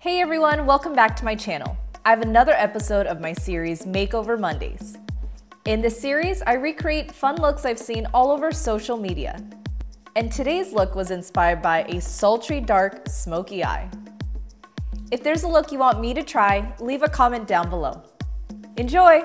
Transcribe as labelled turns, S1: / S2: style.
S1: Hey everyone, welcome back to my channel. I have another episode of my series Makeover Mondays. In this series, I recreate fun looks I've seen all over social media. And today's look was inspired by a sultry dark smoky eye. If there's a look you want me to try, leave a comment down below. Enjoy!